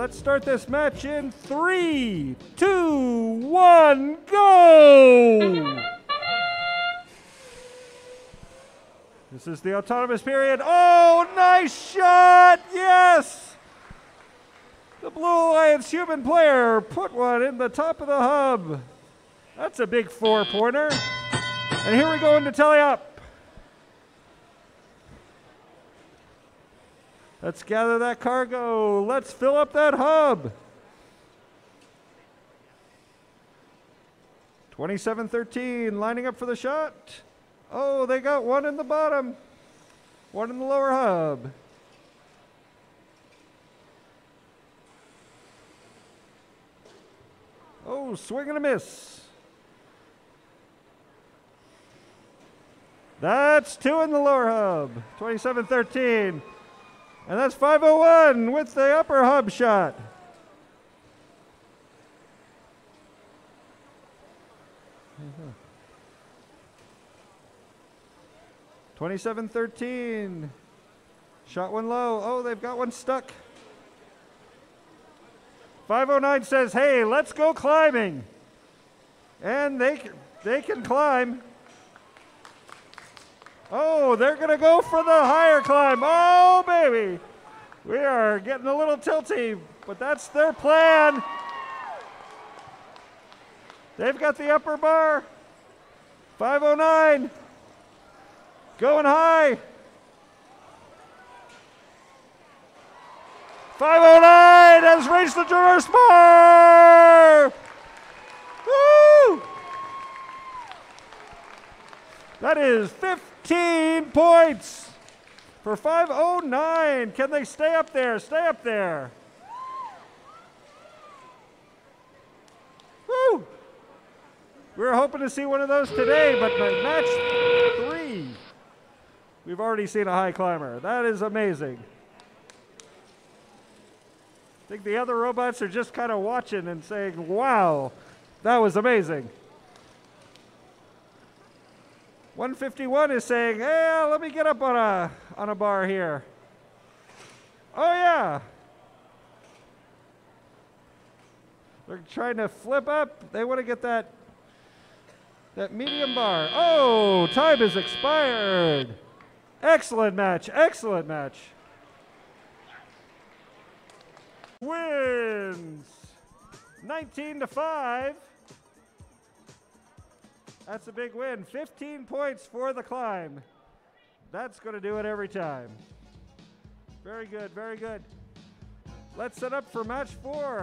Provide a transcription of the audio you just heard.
Let's start this match in three, two, one, go! This is the autonomous period. Oh, nice shot! Yes! The Blue Alliance human player put one in the top of the hub. That's a big four pointer. And here we go into tally Let's gather that cargo. Let's fill up that hub. 2713 lining up for the shot. Oh, they got one in the bottom, one in the lower hub. Oh, swing and a miss. That's two in the lower hub. 2713. And that's 501 with the upper hub shot. Twenty-seven thirteen. Shot one low. Oh, they've got one stuck. 509 says, hey, let's go climbing. And they, they can climb. Oh, they're going to go for the higher climb. Oh, baby. We are getting a little tilty, but that's their plan. They've got the upper bar. 509. Going high. 509 has reached the traverse bar. Woo! That is 15 points for 509. Can they stay up there? Stay up there. Woo! We were hoping to see one of those today, but match three, we've already seen a high climber. That is amazing. I think the other robots are just kind of watching and saying, wow, that was amazing. 151 is saying, hey, let me get up on a, on a bar here. Oh, yeah. They're trying to flip up. They want to get that, that medium bar. Oh, time is expired. Excellent match. Excellent match. Wins 19 to 5. That's a big win. 15 points for the climb. That's going to do it every time. Very good, very good. Let's set up for match four.